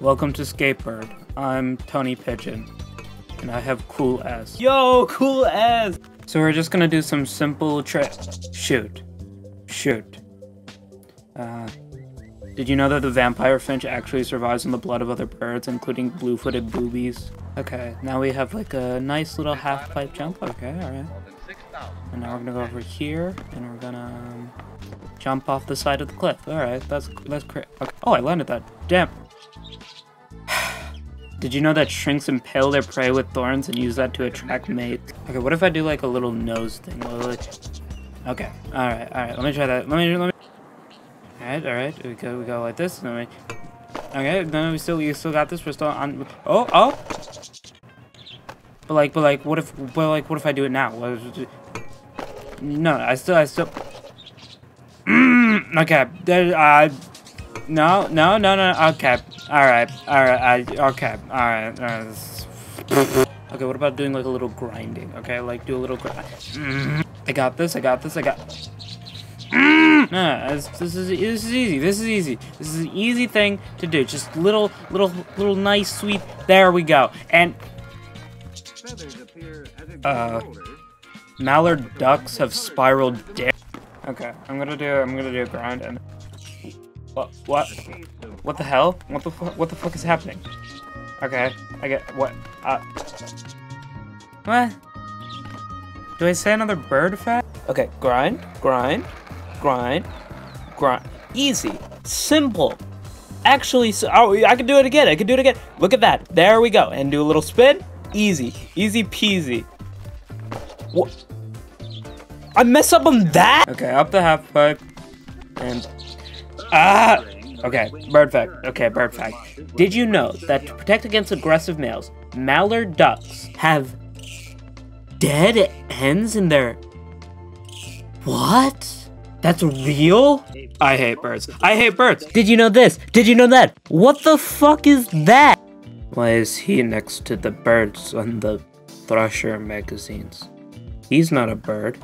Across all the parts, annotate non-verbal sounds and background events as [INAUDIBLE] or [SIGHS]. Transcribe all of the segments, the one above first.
Welcome to Skatebird. I'm Tony Pigeon, and I have cool ass. Yo, cool ass. So we're just gonna do some simple trick. Shoot, shoot. Uh, did you know that the vampire finch actually survives on the blood of other birds, including blue-footed boobies? Okay, now we have like a nice little half-pipe jump. Okay, all right. And now we're gonna go over here, and we're gonna um, jump off the side of the cliff. All right, that's that's great. Okay. Oh, I landed that. Damn. [SIGHS] Did you know that shrikes impale their prey with thorns and use that to attract mates? Okay, what if I do like a little nose thing? Okay, alright, alright, let me try that. Let me, let me. Alright, alright, we go, we go like this. Then we, okay, then we still, we still got this. We're still on. Oh, oh! But like, but like, what if, but like, what if I do it now? What if, no, I still, I still. [CLEARS THROAT] Okay, there, uh, no, no, no, no, okay. Alright, alright, okay, alright. Uh, okay, what about doing like a little grinding? Okay, like do a little grind. I got this, I got this, I got... Nah, this, this is this is easy. This is easy. This is an easy thing to do. Just little, little, little nice, sweet. There we go. And uh, mallard ducks have spiraled. Okay, I'm gonna do. I'm gonna do a grind and. What? What? What the hell? What the fuck? what the fuck is happening? Okay, I get what? Uh, what? Do I say another bird fact? Okay, grind, grind, grind, grind. Easy, simple. Actually, so, oh, I can do it again. I can do it again. Look at that. There we go. And do a little spin. Easy, easy peasy. What? I mess up on that? Okay, up the half pipe. And Ah! Okay, bird fact. Okay, bird fact. Did you know that to protect against aggressive males, mallard ducks have dead hens in their... What? That's real? I hate birds. I hate birds. Did you know this? Did you know that? What the fuck is that? Why is he next to the birds on the Thrasher magazines? He's not a bird.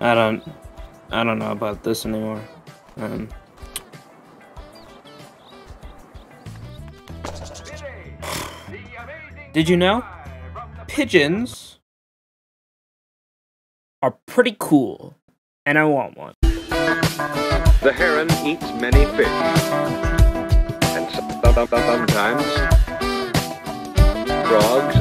I don't... I don't know about this anymore. Um... Did you know? Pigeons are pretty cool, and I want one. The heron eats many fish, and sometimes frogs